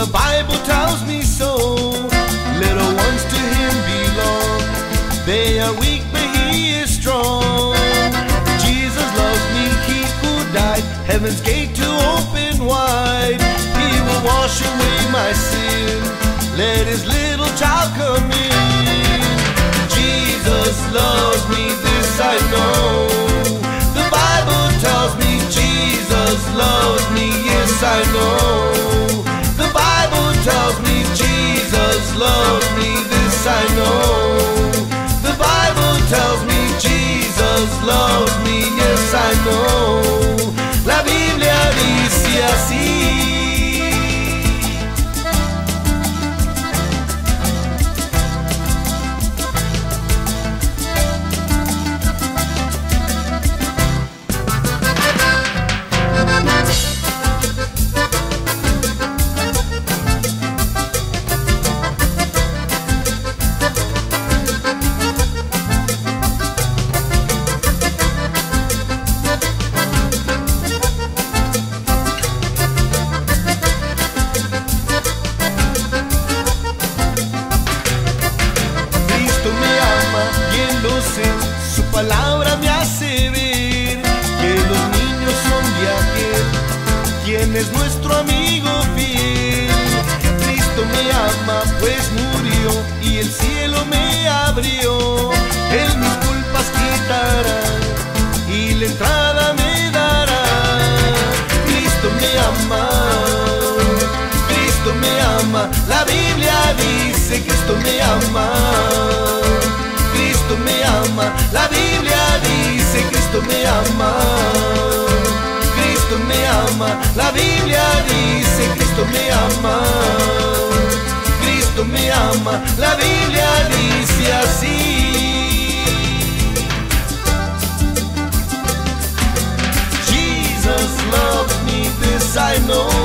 the Bible tells me so. Little ones to him belong. They are weak, but he is strong. Jesus loves me, he who died. Heaven's gate to open wide. He will wash away my sin. Let his little child come in. Jesus loves me, this I know. The Bible Loves me, amigo fiel. Cristo me ama, pues murió y el cielo me abrió, él mis culpas quitará y la entrada me dará. Cristo me ama. Cristo me ama, la Biblia dice Cristo me ama. Ama, la Biblia dice Cristo me ama. Cristo me ama, la Biblia dice así. Jesus loves me, this I know.